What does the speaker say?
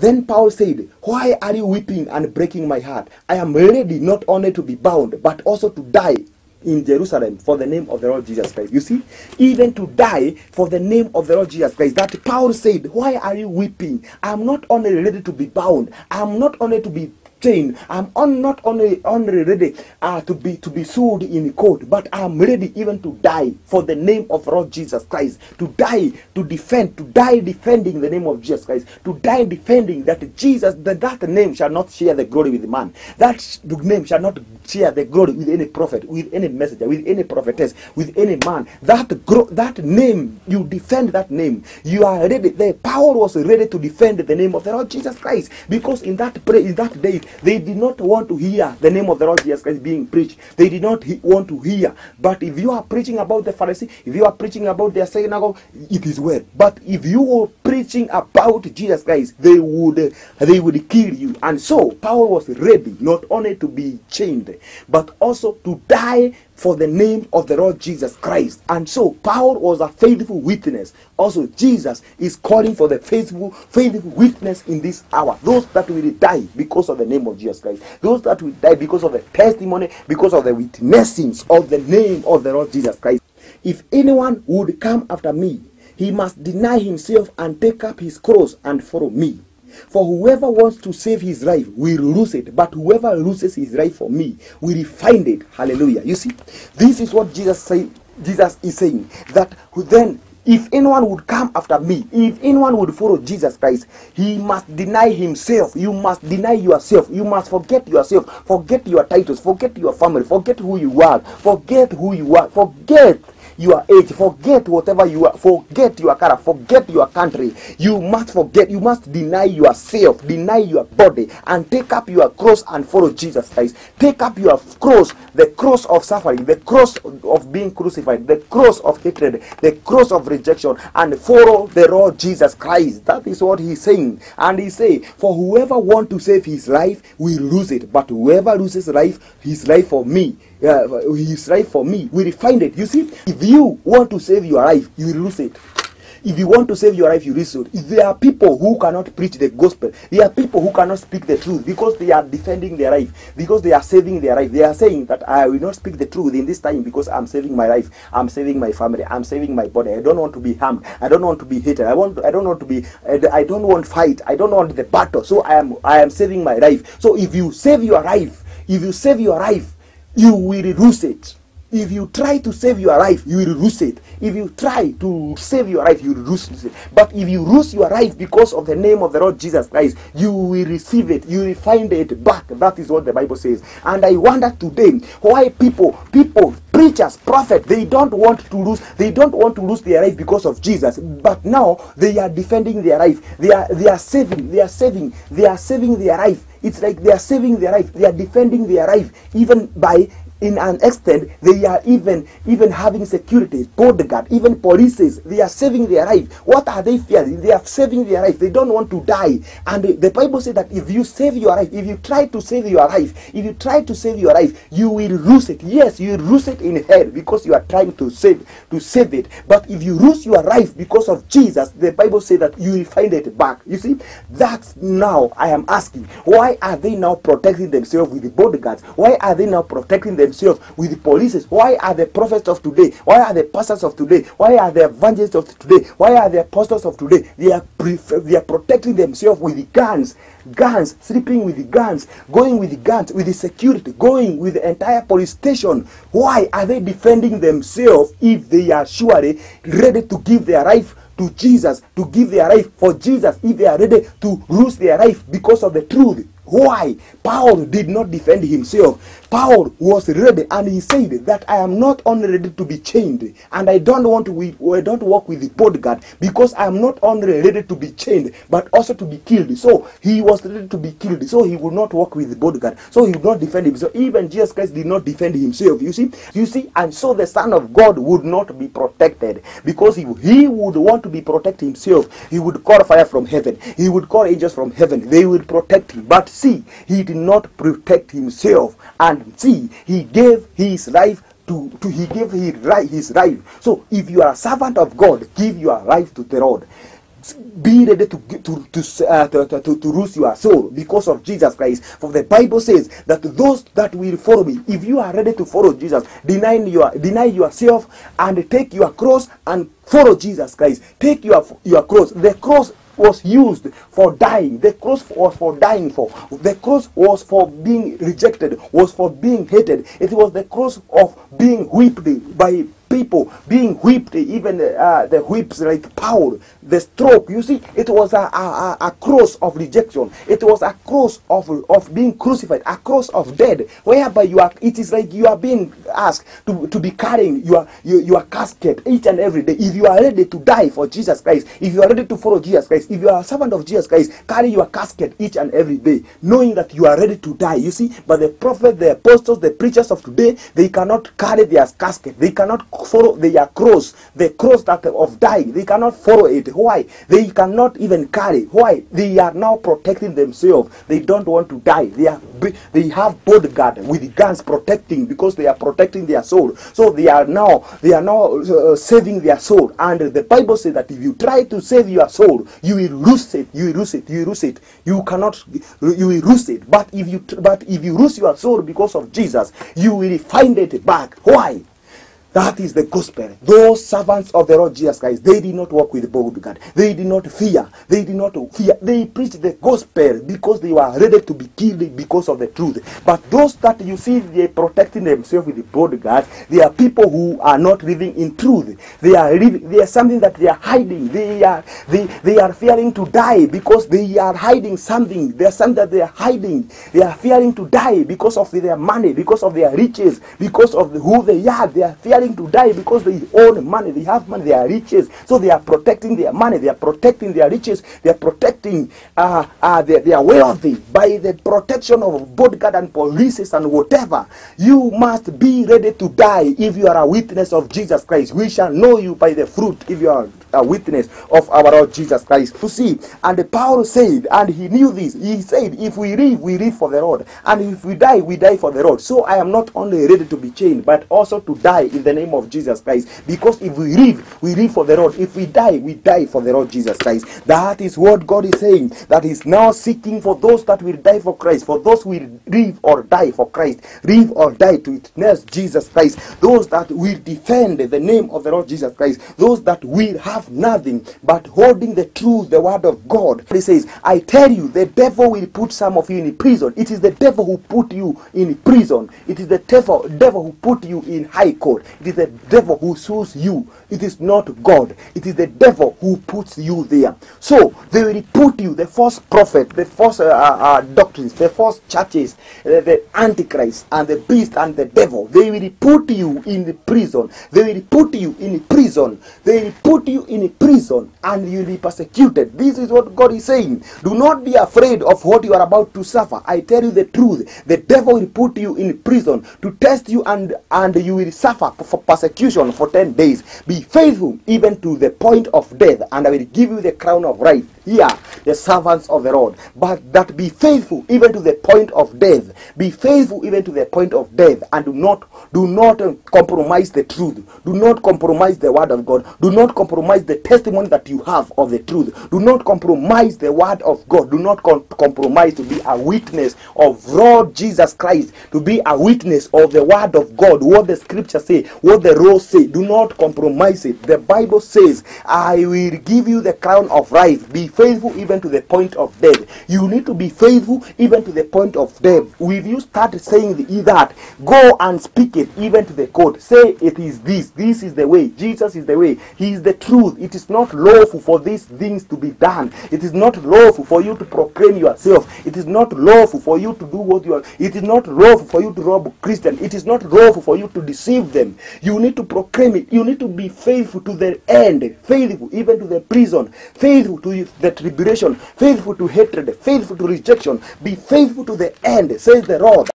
Then Paul said, Why are you weeping and breaking my heart? I am ready not only to be bound, but also to die in Jerusalem for the name of the Lord Jesus Christ. You see, even to die for the name of the Lord Jesus Christ. That Paul said, Why are you weeping? I am not only ready to be bound, I am not only to be chain. I'm on, not only only ready uh, to be to be sued in court, but I'm ready even to die for the name of Lord Jesus Christ. To die to defend, to die defending the name of Jesus Christ. To die defending that Jesus that that name shall not share the glory with man. That name shall not share the glory with any prophet, with any messenger, with any prophetess, with any man. That that name you defend that name. You are ready. The power was ready to defend the name of the Lord Jesus Christ because in that pray in that day they did not want to hear the name of the Lord Jesus Christ being preached. They did not want to hear. But if you are preaching about the Pharisee, if you are preaching about their synagogue, it is well. But if you were preaching about Jesus Christ, they would they would kill you. And so Paul was ready not only to be chained, but also to die for the name of the Lord Jesus Christ. And so Paul was a faithful witness. Also, Jesus is calling for the faithful, faithful witness in this hour. Those that will die because of the name of Jesus Christ. Those that will die because of the testimony, because of the witnessings of the name of the Lord Jesus Christ. If anyone would come after me, he must deny himself and take up his cross and follow me. For whoever wants to save his life will lose it, but whoever loses his life for me will find it. Hallelujah. You see, this is what Jesus say, Jesus is saying that then if anyone would come after me, if anyone would follow Jesus Christ, he must deny himself. You must deny yourself. You must forget yourself. Forget your titles. Forget your family. Forget who you are. Forget who you are. Forget your age, forget whatever you are, forget your character, forget your country. You must forget, you must deny yourself, deny your body, and take up your cross and follow Jesus Christ. Take up your cross, the cross of suffering, the cross of being crucified, the cross of hatred, the cross of rejection, and follow the Lord Jesus Christ. That is what he's saying. And he say, For whoever want to save his life will lose it, but whoever loses life, his life for me, uh, his life for me will find it. You see, if you want to save your life, you will lose it. If you want to save your life, you lose it. There are people who cannot preach the gospel, there are people who cannot speak the truth because they are defending their life, because they are saving their life. They are saying that I will not speak the truth in this time because I'm saving my life, I'm saving my family, I'm saving my body. I don't want to be harmed. I don't want to be hated. I want. I don't want to be. I don't want fight. I don't want the battle. So I am. I am saving my life. So if you save your life, if you save your life, you will lose it. If you try to save your life, you will lose it. If you try to save your life, you will lose it. But if you lose your life because of the name of the Lord Jesus Christ, you will receive it. You will find it back. That is what the Bible says. And I wonder today why people, people, preachers, prophets, they don't want to lose. They don't want to lose their life because of Jesus. But now they are defending their life. They are they are saving. They are saving. They are saving their life. It's like they are saving their life. They are defending their life even by in an extent they are even even having security bodyguard even polices they are saving their life. What are they fearing? They are saving their life. They don't want to die. And the, bible says that if you save your life if you try to save your life if you try to save your life you will lose it. Yes you lose it in hell because you are trying to save to save it. But if you lose your life because of jesus the bible says that you will find it back. You see that's now i am asking why are they now protecting themselves with the bodyguards? Why are they now protecting themselves with the police why are the prophets of today? Why are the pastors of today? Why are the evangelists of today? Why are the apostles of today? They are they are protecting themselves with the guns. Guns sleeping with the guns going with the guns with the security going with the entire police station. Why are they defending themselves if they are surely ready to give their life to Jesus, to give their life for Jesus, if they are ready to lose their life because of the truth. Why? Paul did not defend himself. Paul was ready and he said that I am not only ready to be chained and I don't want to we, I don't work with the bodyguard because I am not only ready to be chained but also to be killed. So he was ready to be killed. So he would not work with the bodyguard. So he would not defend himself. Even Jesus Christ did not defend himself. You see, you see, and so the Son of God would not be protected because if he would want to be protect himself, he would call fire from heaven. He would call angels from heaven. They would protect him. But see, he did not protect himself. And see, he gave his life to, to he gave his, his life. So if you are a servant of God, give your life to the Lord. be ready to to to, uh, to, to, to lose your soul because of Jesus Christ. For the Bible says that those that will follow me, if you are ready to follow Jesus, deny your deny yourself and take your cross and follow Jesus Christ. Take your your cross. The cross was used for dying. The cross was for dying for. The cross was for being rejected, was for being hated. It was the cross of being whipped by people, being whipped, even uh, the whips like Paul, the stroke. You see, it was a, a, a cross of rejection. It was a cross of, of being crucified, a cross of death, whereby you are, it is like you are being asked to, to be carrying your, your, your casket each and every day. If you are ready to die for Jesus Christ, if you are ready to follow Jesus Christ, if you are a servant of Jesus Christ, carry your casket each and every day, knowing that you are ready to die. You see, but the prophets, the apostles, the preachers of today, they cannot carry their casket. They cannot follow their cross, the cross that of dying. They cannot follow it. Why? They cannot even carry. Why? They are now protecting themselves. They don't want to die. They are they have bodyguard with guns protecting because they are protecting their soul. So they are now they are now uh, saving their soul. And the Bible says that if you try to save your soul, you will lose it. You will lose it. You will lose it. You cannot. You will lose it. But if you but if you lose your soul because of Jesus, you will find it back. Why? That is the gospel. Those servants of the Lord Jesus Christ, they did not walk with bold God. They did not fear. They did not fear. They preached the gospel because they were ready to be killed because of the truth. But those that you see, they protecting themselves with the bold God, they are people who are not living in truth. They are living. They are something that they are hiding. They are they they are fearing to die because they are hiding something. They are something that they are hiding. They are fearing to die because of their money, because of their riches, because of who they are. They are fearing to die because they own money, they have money, they are riches. So they are protecting their money, they are protecting their riches, they are protecting uh, uh, their, their wealthy by the protection of bodyguard and police and whatever. You must be ready to die if you are a witness of Jesus Christ. We shall know you by the fruit if you are a witness of our Lord Jesus Christ. You see, and Paul said, and he knew this, he said, if we live, we live for the Lord. And if we die, we die for the Lord. So I am not only ready to be chained, but also to die in the name of Jesus Christ. Because if we live, we live for the Lord. If we die, we die for the Lord Jesus Christ. That is what God is saying. That is now seeking for those that will die for Christ, for those who will live or die for Christ, live or die to witness Jesus Christ, those that will defend the name of the Lord Jesus Christ, those that will have nothing but holding the truth, the word of God. He says, I tell you, the devil will put some of you in prison. It is the devil who put you in prison. It is the devil, devil who put you in high court. It is the devil who sues you. It is not God. It is the devil who puts you there. So they will put you, the false prophet, the false uh, uh, doctrines, the false churches, uh, the antichrist, and the beast and the devil. They will put you in the prison. They will put you in prison. They will put you in prison, and you will be persecuted. This is what God is saying. Do not be afraid of what you are about to suffer. I tell you the truth. The devil will put you in prison to test you, and and you will suffer for persecution for 10 days. Be faithful even to the point of death, and I will give you the crown of right. Here, the servants of the Lord, but that be faithful even to the point of death. Be faithful even to the point of death, and do not do not uh, compromise the truth. Do not compromise the word of God. Do not compromise the testimony that you have of the truth. Do not compromise the word of God. Do not com- compromise to be a witness of Lord Jesus Christ. To be a witness of the word of God. What the scripture say, what the rule say. Do not compromise it. The Bible says, "I will give you the crown of life." Be faithful even to the point of death. You need to be faithful even to the point of death. If you start saying the, that, go and speak it even to the court. Say it is this. This is the way. Jesus is the way. He is the truth. It is not lawful for these things to be done. It is not lawful for you to proclaim yourself. It is not lawful for you to do what you are. It is not lawful for you to rob Christians. It is not lawful for you to deceive them. You need to proclaim it. You need to be faithful to the end. Faithful even to the prison. Faithful to the tribulation. Faithful to hatred. Faithful to rejection. Be faithful to the end, says the Lord.